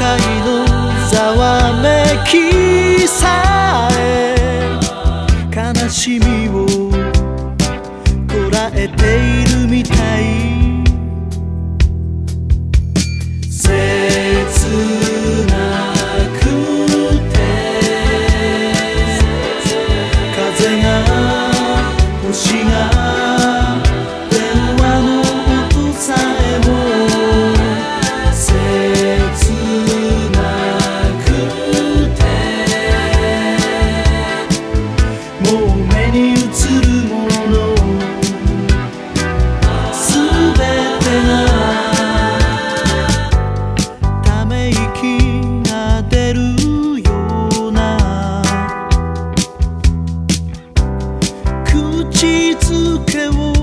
界のざわめきさえ悲しみをこらえている。口づけを